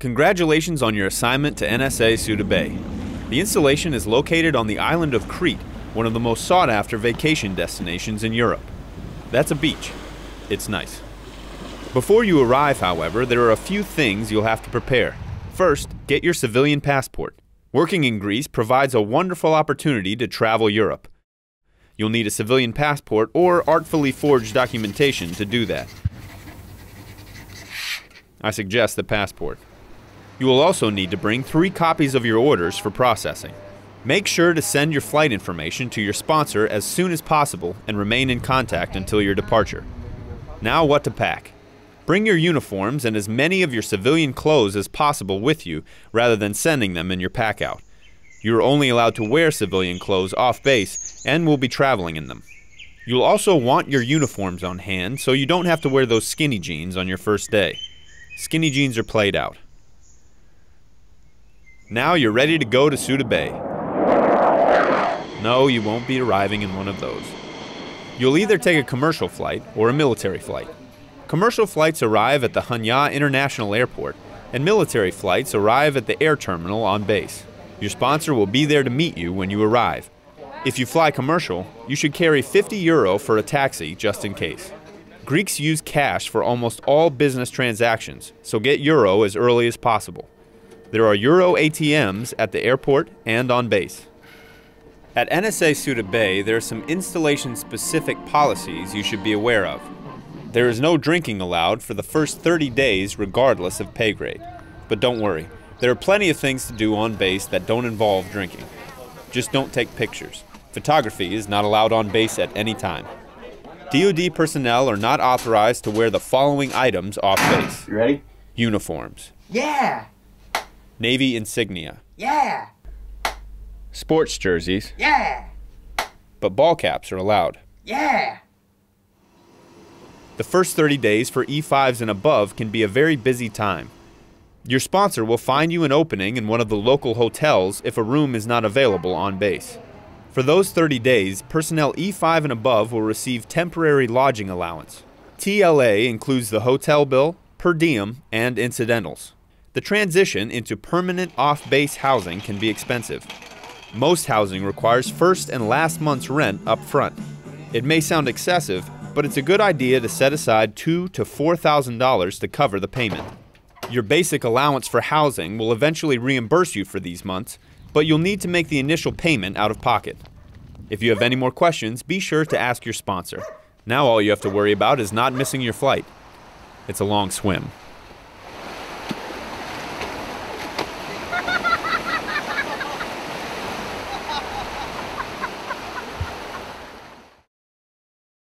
Congratulations on your assignment to NSA Souda Bay. The installation is located on the island of Crete, one of the most sought after vacation destinations in Europe. That's a beach. It's nice. Before you arrive, however, there are a few things you'll have to prepare. First, get your civilian passport. Working in Greece provides a wonderful opportunity to travel Europe. You'll need a civilian passport or artfully forged documentation to do that. I suggest the passport. You will also need to bring three copies of your orders for processing. Make sure to send your flight information to your sponsor as soon as possible and remain in contact until your departure. Now, what to pack? Bring your uniforms and as many of your civilian clothes as possible with you rather than sending them in your pack out. You are only allowed to wear civilian clothes off base and will be traveling in them. You'll also want your uniforms on hand so you don't have to wear those skinny jeans on your first day. Skinny jeans are played out. Now you're ready to go to Souda Bay. No, you won't be arriving in one of those. You'll either take a commercial flight or a military flight. Commercial flights arrive at the Chania International Airport, and military flights arrive at the air terminal on base. Your sponsor will be there to meet you when you arrive. If you fly commercial, you should carry 50 euro for a taxi just in case. Greeks use cash for almost all business transactions, so get euro as early as possible. There are euro ATMs at the airport and on base. At NSA Souda Bay, there are some installation specific policies you should be aware of. There is no drinking allowed for the first 30 days, regardless of pay grade. But don't worry, there are plenty of things to do on base that don't involve drinking. Just don't take pictures. Photography is not allowed on base at any time. DoD personnel are not authorized to wear the following items off base You ready? uniforms, Yeah. Navy insignia, Yeah. sports jerseys, Yeah. but ball caps are allowed. Yeah. The first 30 days for E5s and above can be a very busy time. Your sponsor will find you an opening in one of the local hotels if a room is not available on base. For those 30 days, personnel E5 and above will receive temporary lodging allowance. TLA includes the hotel bill, per diem, and incidentals. The transition into permanent off base housing can be expensive. Most housing requires first and last month's rent up front. It may sound excessive, but it's a good idea to set aside two to four thousand dollars to cover the payment. Your basic allowance for housing will eventually reimburse you for these months, but you'll need to make the initial payment out of pocket. If you have any more questions, be sure to ask your sponsor. Now all you have to worry about is not missing your flight. It's a long swim.